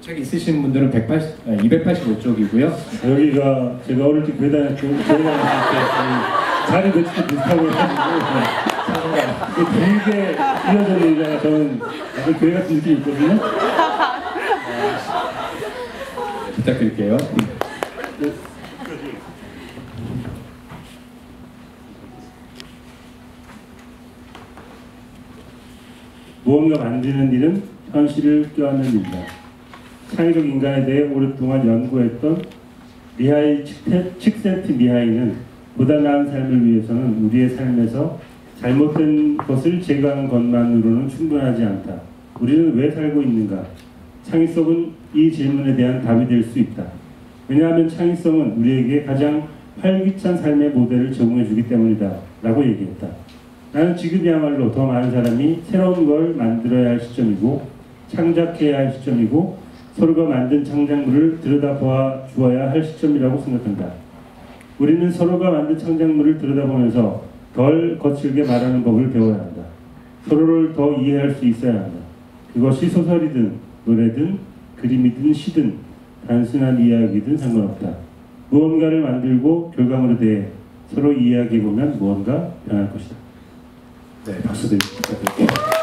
책 있으신 분들은 180, 285쪽이고요. 여기가 제가 어릴 때 교회 다녔을 때 자리 배치도 비슷하고 해가지고 되게 이어져 있는 저는 약간 교회 같은 느낌이 있거든요. 부탁드릴게요. 무언가 만드는 일은 현실을 껴안는 일이다. 창의적 인간에 대해 오랫동안 연구했던 미하일 칙센트 미하일은 보다 나은 삶을 위해서는 우리의 삶에서 잘못된 것을 제거하는 것만으로는 충분하지 않다. 우리는 왜 살고 있는가? 창의성은 이 질문에 대한 답이 될 수 있다. 왜냐하면 창의성은 우리에게 가장 활기찬 삶의 모델을 제공해 주기 때문이다. 라고 얘기했다. 나는 지금이야말로 더 많은 사람이 새로운 걸 만들어야 할 시점이고 창작해야 할 시점이고 서로가 만든 창작물을 들여다보아 주어야 할 시점이라고 생각한다. 우리는 서로가 만든 창작물을 들여다보면서 덜 거칠게 말하는 법을 배워야 한다. 서로를 더 이해할 수 있어야 한다. 그것이 소설이든 노래든 그림이든 시든 단순한 이야기든 상관없다. 무언가를 만들고 결과물에 대해 서로 이야기해보면 무언가 변할 것이다. 네, 박수 드립니다.